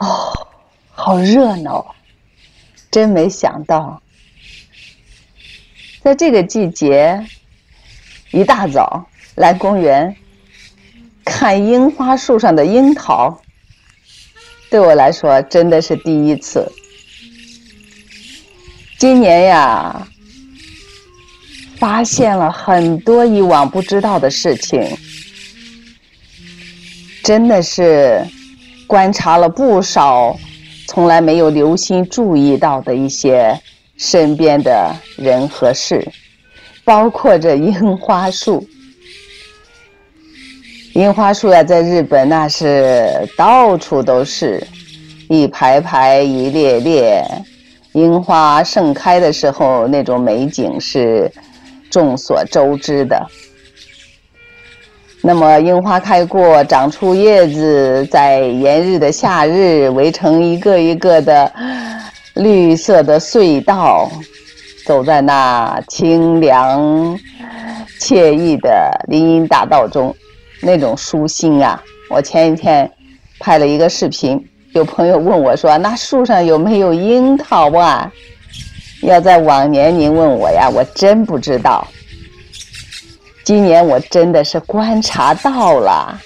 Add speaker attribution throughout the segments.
Speaker 1: 哦，好热闹！真没想到，在这个季节，一大早来公园看樱花树上的樱桃，对我来说真的是第一次。今年呀，发现了很多以往不知道的事情，真的是观察了不少从来没有留心注意到的一些身边的人和事，包括这樱花树。樱花树呀，在日本那是到处都是，一排排，一列列。樱花盛开的时候，那种美景是众所周知的。那么，樱花开过，长出叶子，在炎热的夏日，围成一个一个的绿色的隧道，走在那清凉惬意的林荫大道中，那种舒心啊！我前几天拍了一个视频。有朋友问我说：“那树上有没有樱桃啊？”要在往年您问我呀，我真不知道。今年我真的是观察到了，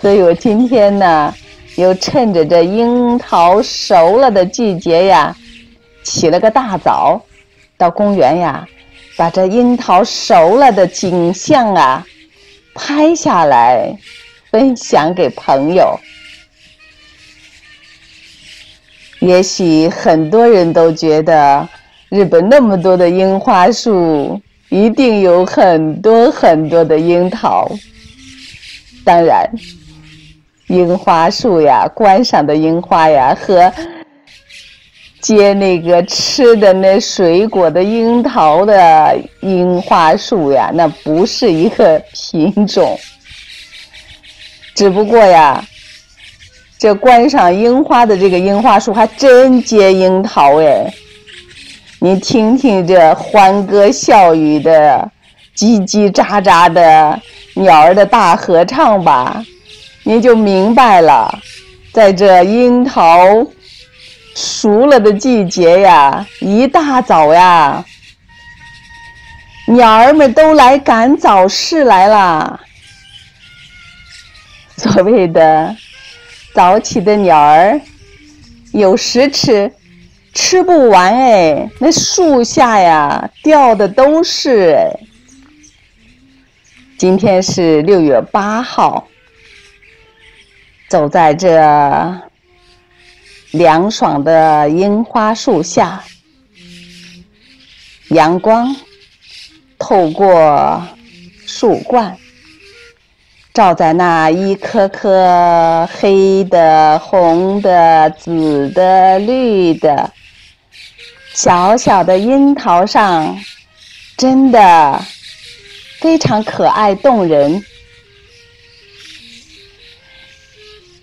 Speaker 1: 所以我今天呢，又趁着这樱桃熟了的季节呀，起了个大早，到公园呀，把这樱桃熟了的景象啊拍下来，分享给朋友。也许很多人都觉得，日本那么多的樱花树，一定有很多很多的樱桃。当然，樱花树呀，观赏的樱花呀，和结那个吃的那水果的樱桃的樱花树呀，那不是一个品种。只不过呀。这观赏樱花的这个樱花树还真结樱桃哎！你听听这欢歌笑语的、叽叽喳喳的鸟儿的大合唱吧，你就明白了。在这樱桃熟了的季节呀，一大早呀，鸟儿们都来赶早市来了。所谓的。早起的鸟儿有食吃，吃不完哎！那树下呀掉的都是哎。今天是六月八号，走在这凉爽的樱花树下，阳光透过树冠。照在那一颗颗黑的、红的、紫的、绿的小小的樱桃上，真的非常可爱动人。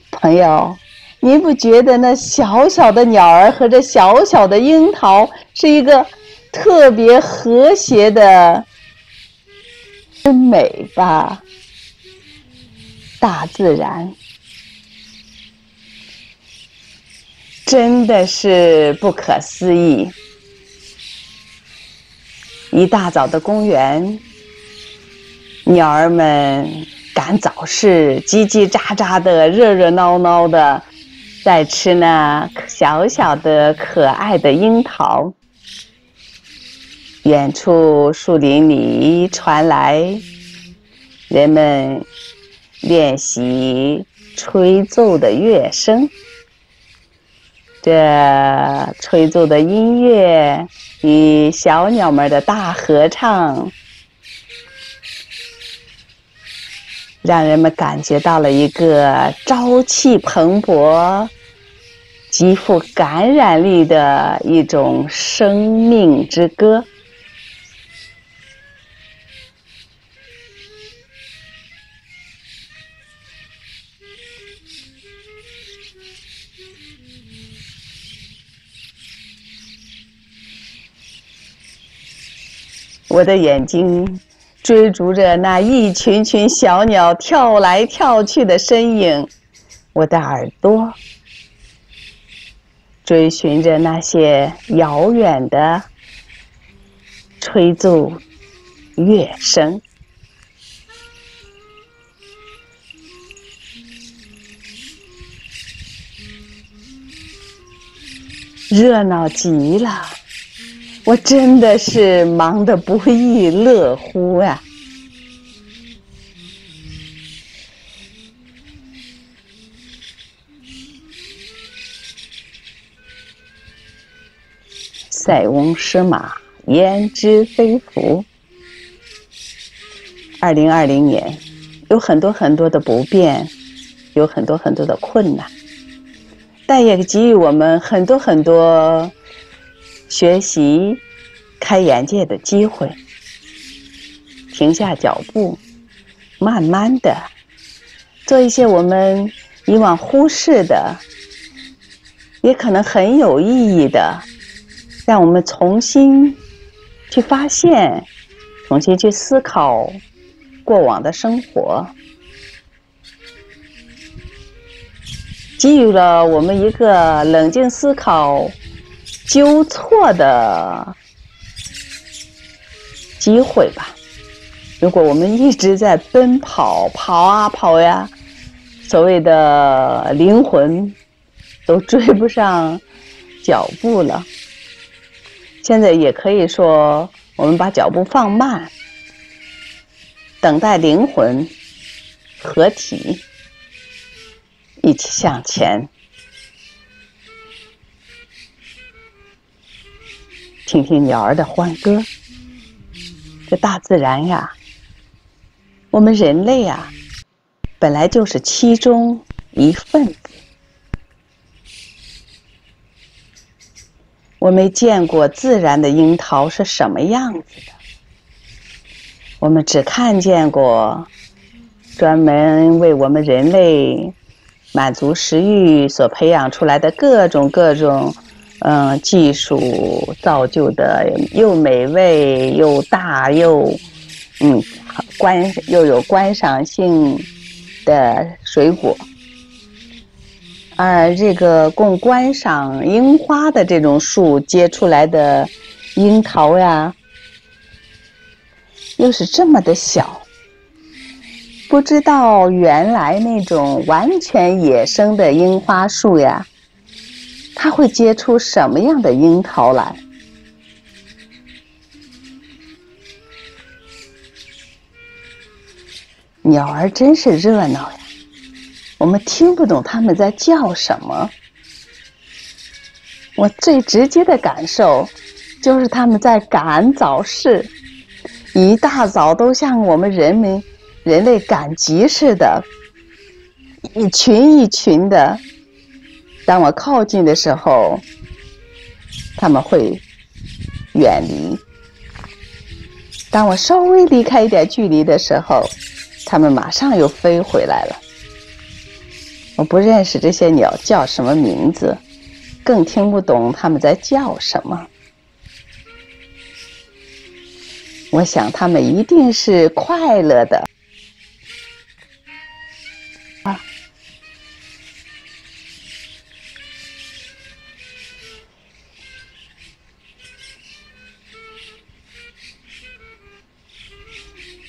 Speaker 1: 朋友，您不觉得那小小的鸟儿和这小小的樱桃是一个特别和谐的真美吧？大自然真的是不可思议。一大早的公园，鸟儿们赶早市，叽叽喳喳的，热热闹闹的，在吃那小小的可爱的樱桃。远处树林里传来人们。练习吹奏的乐声，这吹奏的音乐与小鸟们的大合唱，让人们感觉到了一个朝气蓬勃、极富感染力的一种生命之歌。我的眼睛追逐着那一群群小鸟跳来跳去的身影，我的耳朵追寻着那些遥远的吹奏乐声，热闹极了。我真的是忙得不亦乐乎呀！塞翁失马，焉知非福。二零二零年有很多很多的不便，有很多很多的困难，但也给予我们很多很多学习、开眼界的机会。停下脚步，慢慢的做一些我们以往忽视的，也可能很有意义的。让我们重新去发现，重新去思考过往的生活，给予了我们一个冷静思考、纠错的机会吧。如果我们一直在奔跑，跑啊跑呀，所谓的灵魂都追不上脚步了。现在也可以说，我们把脚步放慢，等待灵魂合体，一起向前。听听鸟儿的欢歌，这大自然呀，我们人类呀，本来就是其中一份子。我没见过自然的樱桃是什么样子的，我们只看见过专门为我们人类满足食欲所培养出来的各种各种嗯技术造就的又美味又大又嗯观又有观赏性的水果。而这个供观赏樱花的这种树结出来的樱桃呀，又是这么的小，不知道原来那种完全野生的樱花树呀，它会结出什么样的樱桃来？鸟儿真是热闹呀！我们听不懂他们在叫什么。我最直接的感受就是他们在赶早市，一大早都像我们人民人类赶集似的，一群一群的。当我靠近的时候，他们会远离；当我稍微离开一点距离的时候，他们马上又飞回来了。我不认识这些鸟叫什么名字，更听不懂它们在叫什么。我想它们一定是快乐的。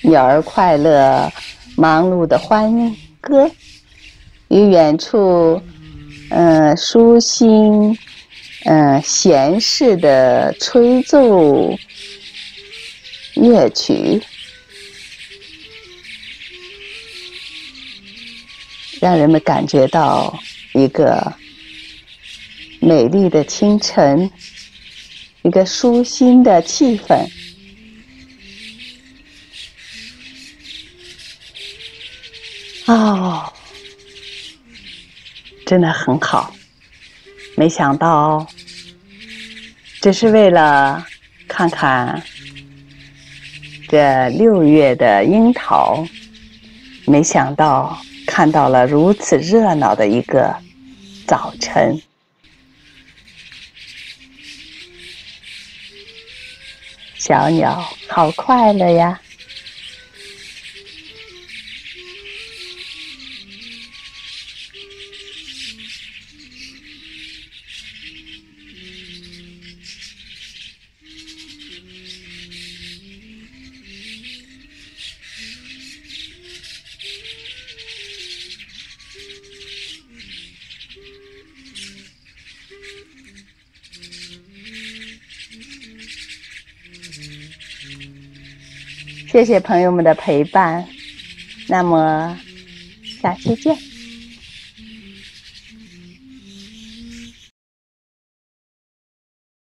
Speaker 1: 鸟儿快乐，忙碌的欢歌。与远处，嗯，舒心，嗯，闲适的吹奏乐曲，让人们感觉到一个美丽的清晨，一个舒心的气氛。哦。真的很好，没想到，只是为了看看这六月的樱桃，没想到看到了如此热闹的一个早晨。小鸟好快乐呀！谢谢朋友们的陪伴，那么下期见。